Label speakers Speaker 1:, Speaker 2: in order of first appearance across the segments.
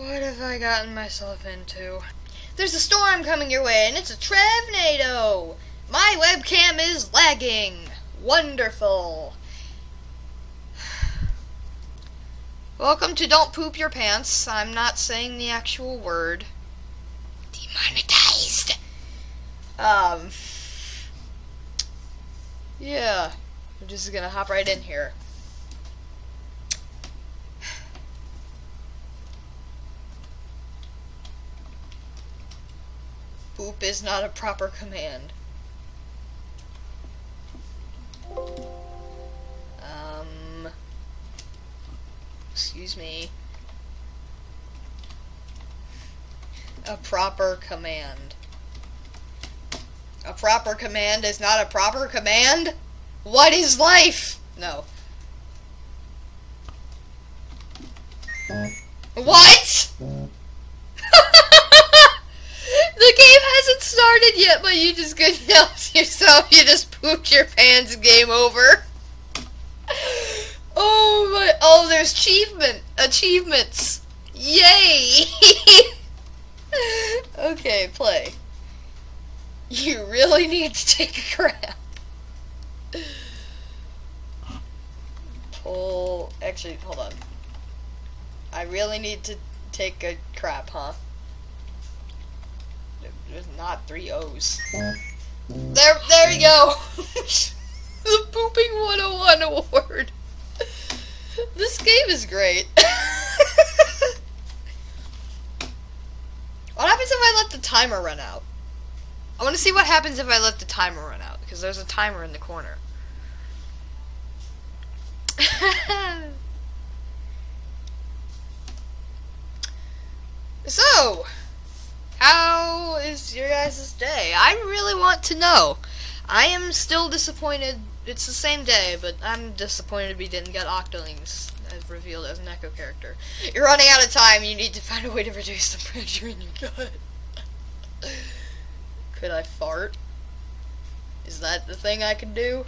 Speaker 1: What have I gotten myself into? There's a storm coming your way, and it's a Trevnado! My webcam is lagging! Wonderful! Welcome to Don't Poop Your Pants. I'm not saying the actual word. Demonetized! Um. Yeah. I'm just gonna hop right in here. Poop is not a proper command. Um. Excuse me. A proper command. A proper command is not a proper command? What is life? No. What? the game hasn't started yet, but you just couldn't help yourself. You just pooped your pants. Game over. Oh my! Oh, there's achievement achievements. Yay! okay, play. You really need to take a crap. Pull. Actually, hold on. I really need to take a crap, huh? There's not three O's. There, there you go. the pooping 101 award. This game is great. what happens if I let the timer run out? I want to see what happens if I let the timer run out, because there's a timer in the corner. so, how is your guys' day? I really want to know. I am still disappointed. It's the same day, but I'm disappointed we didn't get Octolings as revealed as an Echo character. You're running out of time. You need to find a way to reduce the pressure in your gut. Could I fart? Is that the thing I could do?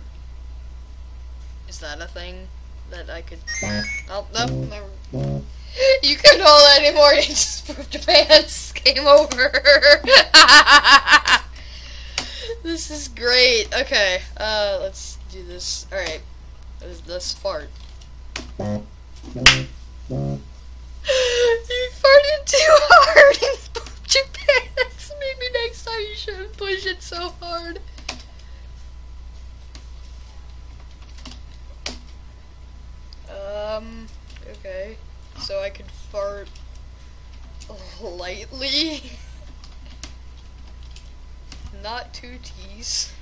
Speaker 1: Is that a thing that I could... Oh, no, never... You couldn't hold that anymore, you just pooped your pants. Game over. this is great. Okay, uh, let's do this. Alright, let's, let's fart. you farted too hard and pooped your pants. Maybe next time you shouldn't push it so hard. Um, okay. So I could fart lightly. Not two T's.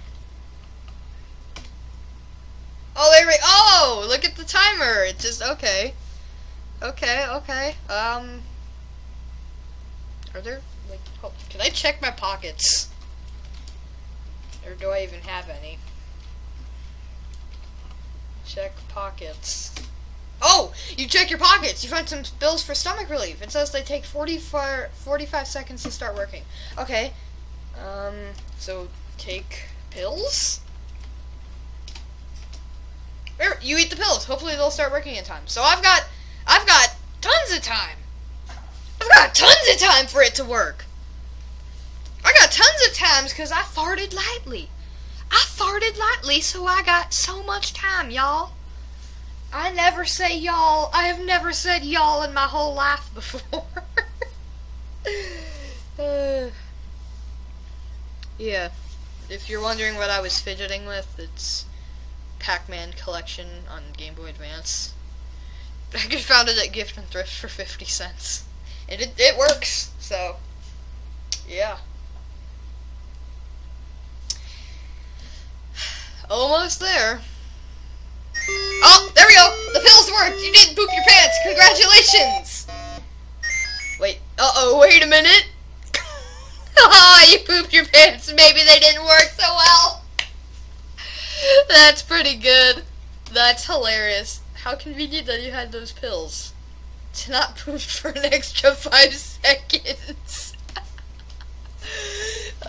Speaker 1: Oh, they re- Oh, look at the timer. It just, okay. Okay, okay. Um, are there, like, oh, can I check my pockets? Or do I even have any? Check pockets. Oh! You check your pockets! You find some bills for stomach relief. It says they take 44, 45 seconds to start working. Okay. Um, so take pills? There, you eat the pills. Hopefully they'll start working in time. So I've got, I've got tons of time. I've got tons of time for it to work. I got tons of times because I farted lightly. I farted lightly, so I got so much time, y'all. I never say y'all. I have never said y'all in my whole life before. uh, yeah. If you're wondering what I was fidgeting with, it's Pac-Man collection on Game Boy Advance. I just found it at Gift and Thrift for 50 cents. And it, it works, so, yeah. Almost there. Oh, there we go! The pills worked! You didn't poop your pants! Congratulations! Wait, uh-oh, wait a minute! Ah, you pooped your pants! Maybe they didn't work so well! That's pretty good. That's hilarious. How convenient that you had those pills. To not poop for an extra five seconds.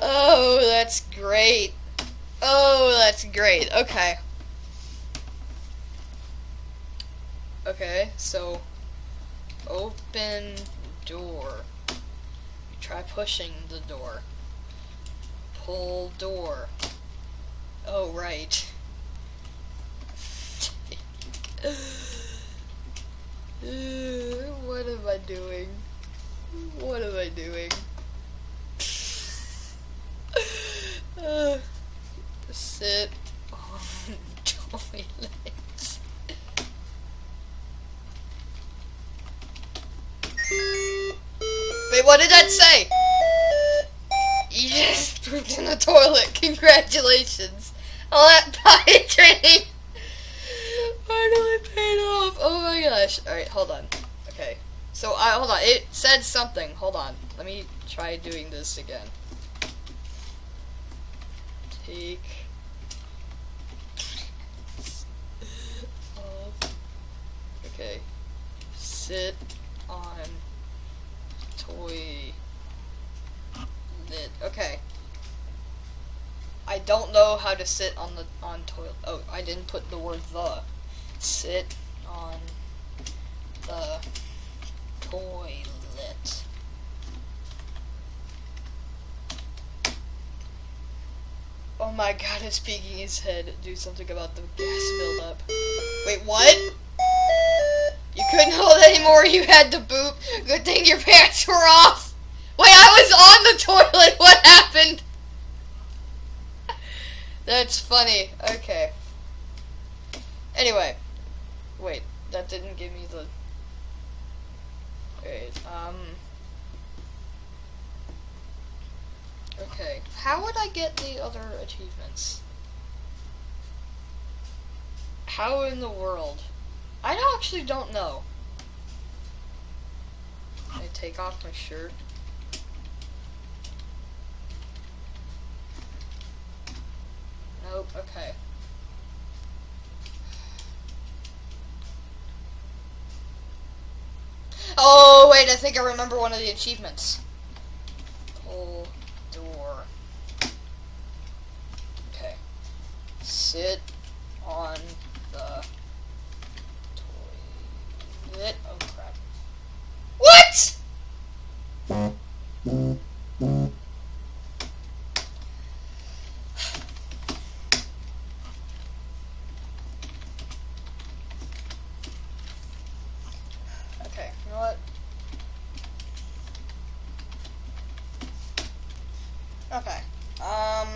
Speaker 1: oh, that's great. Oh, that's great. Okay. Okay, so open door. Try pushing the door. Pull door. Oh, right. what am I doing? What am I doing? Uh, sit on toilet. Wait, what did that say? You just pooped in the toilet. Congratulations. All that potty training finally paid off. Oh my gosh. Alright, hold on. Okay. So, I hold on. It said something. Hold on. Let me try doing this again. Take. Okay. Sit on lid. Okay. I don't know how to sit on the on toilet. Oh, I didn't put the word the. Sit on the toilet. Oh my god, it's peeking his head. Do something about the gas buildup. Wait, what? You couldn't hold anymore, you had to boop. Good thing your pants were off. Wait, I was on the toilet. What happened? That's funny. Okay. Anyway. Wait, that didn't give me the... Wait, um... Okay, how would I get the other achievements? How in the world? I actually don't know. Take off my shirt. Nope, okay. Oh, wait, I think I remember one of the achievements. Pull door. Okay. Sit on the toilet. Oh, crap. What? Okay, you know what? Okay. Um.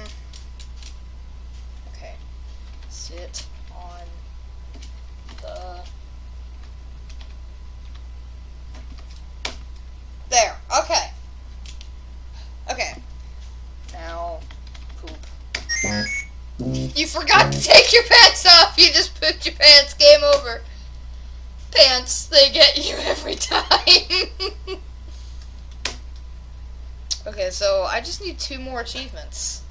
Speaker 1: Okay. Sit on the. There. Okay. Okay. Now, poop. You forgot to take your pants off. You just pooped your pants. Game over. Pants, they get you every time. okay, so I just need two more achievements.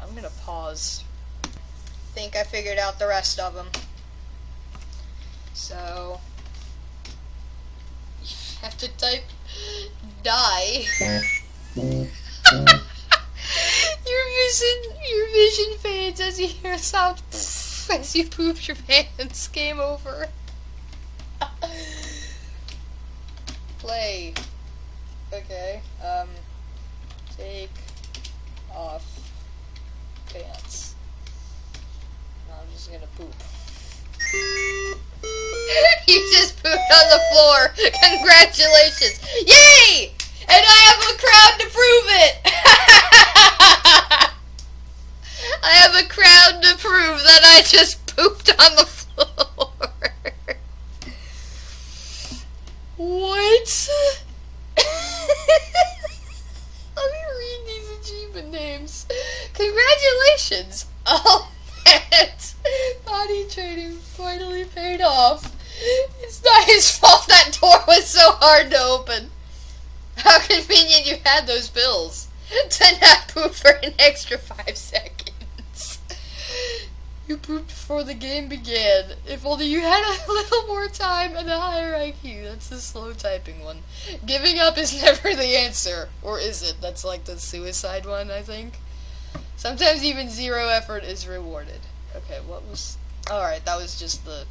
Speaker 1: I'm gonna pause. Think I figured out the rest of them. So you have to type die. vision, your vision fades as you hear a sound as you poop your pants. Game over. Play. Okay. Um. Take off pants. I'm just gonna poop. you just pooped on the floor. Congratulations. Yay! And I have a crowd to prove it. I have a crown to prove that I just pooped on the floor. what? Let me read these achievement names. Congratulations! All that body training finally paid off. It's not his fault that door was so hard to open. How convenient you had those bills. To not poop for an extra five seconds. You pooped before the game began. If only you had a little more time and a higher IQ. That's the slow typing one. Giving up is never the answer. Or is it? That's like the suicide one, I think. Sometimes even zero effort is rewarded. Okay, what was... Alright, that was just the...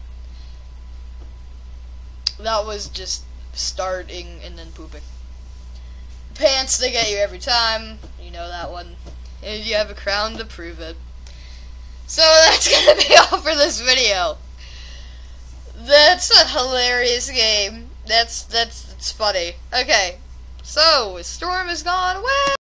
Speaker 1: That was just starting and then pooping. Pants, they get you every time. You know that one. And you have a crown to prove it. So that's gonna be all for this video. That's a hilarious game. That's that's that's funny. Okay, so Storm is gone. Well.